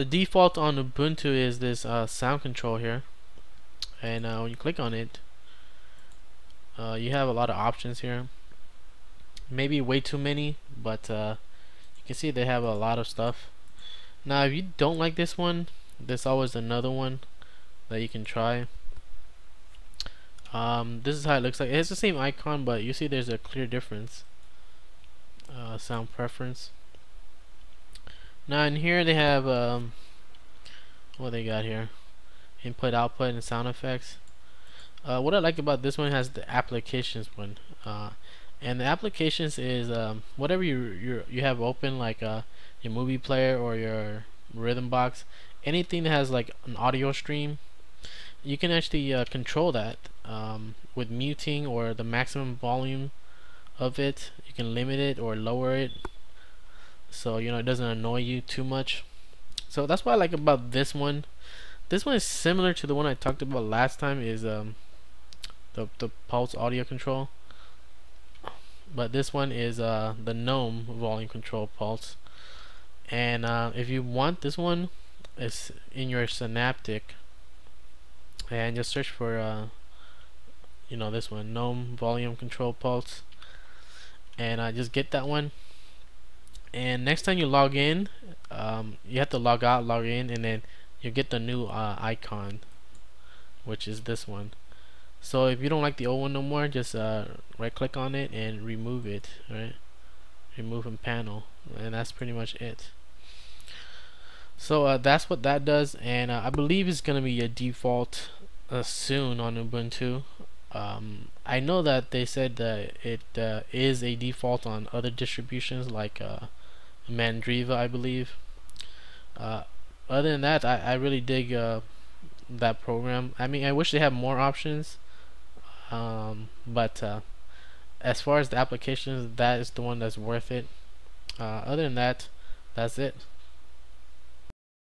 the default on Ubuntu is this uh, sound control here. And uh, when you click on it uh, you have a lot of options here. Maybe way too many but uh, you can see they have a lot of stuff. Now if you don't like this one there's always another one that you can try. Um, this is how it looks like. It's the same icon but you see there's a clear difference uh, sound preference now in here they have um, what they got here? Input output and sound effects. Uh, what I like about this one has the applications one uh, and the applications is um, whatever you you you have open like uh, your movie player or your Rhythmbox anything that has like an audio stream you can actually uh, control that um, with muting or the maximum volume of it. You can limit it or lower it so you know it doesn't annoy you too much. So that's what I like about this one. This one is similar to the one I talked about last time is um, the, the PulseAudio control. But this one is uh, the gnome volume control pulse. And uh, if you want this one it's in your synaptic. And just search for uh, you know this one gnome volume control pulse. And uh, just get that one and next time you log in um, you have to log out log in and then you get the new uh, icon which is this one. So if you don't like the old one no more just uh, right click on it and remove it right? Remove from panel and that's pretty much it. So uh, that's what that does and uh, I believe it's gonna be a default uh, soon on Ubuntu. Um, I know that they said that it uh, is a default on other distributions like Mandriva I believe. Uh, other than that I, I really dig that program. I mean I wish they had more options um, but uh, as far as the applications that is the one that's worth it. Uh, other than that that's it